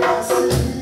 nasci.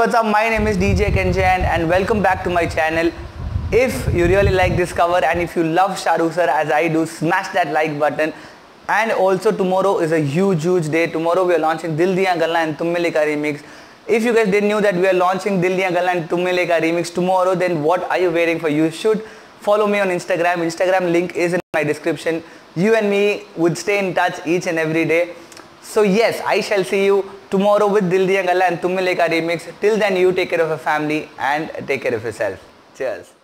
What's up? My name is DJ Kenjan and welcome back to my channel. If you really like this cover and if you love Shahrukh sir as I do, smash that like button. And also tomorrow is a huge, huge day. Tomorrow we are launching Dil Diyan Galla and Tum Mile Ka remix. If you guys didn't know that we are launching Dil Diyan Galla and Tum Mile Ka remix tomorrow, then what are you waiting for? You should follow me on Instagram. Instagram link is in my description. You and me would stay in touch each and every day. So yes, I shall see you tomorrow with Dil Diyan Galla and Tum Mile Ka remix. Till then, you take care of your family and take care of yourself. Cheers.